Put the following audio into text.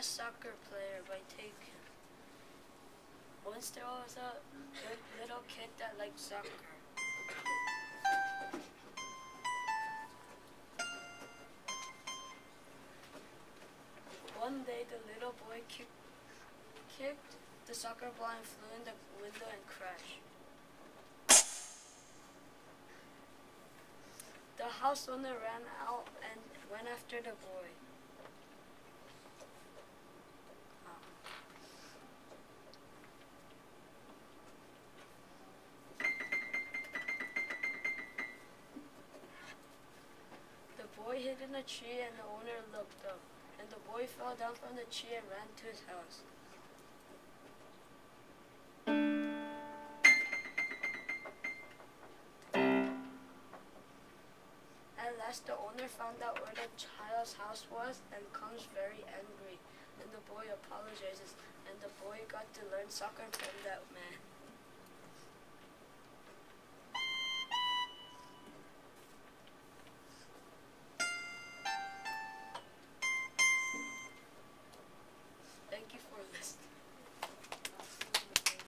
best soccer player by taking. Once there was a good little kid that liked soccer. One day the little boy kicked, kicked the soccer ball and flew in the window and crashed. The house owner ran out and went after the boy. Oh. The in a tree and the owner looked up. And the boy fell down from the tree and ran to his house. At last the owner found out where the child's house was and comes very angry. And the boy apologizes and the boy got to learn soccer from that man.